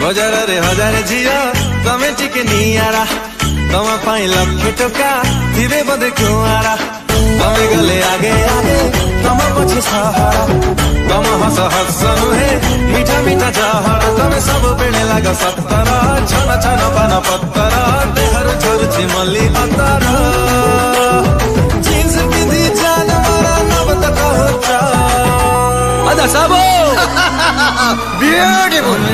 बजार रे हज़ार झील तमें टिके निरा तमाम लक्ष टका धीरे बदे क्यों तमें गले आगे आगे तम पक्ष सहारा। तम हस हस नुहे मीठा मीठा जहरा। तमें सब बेणे लग सतर छन छन पान पत्तर। देहर झर झिमली अतर। सब! ब्यूटीफुल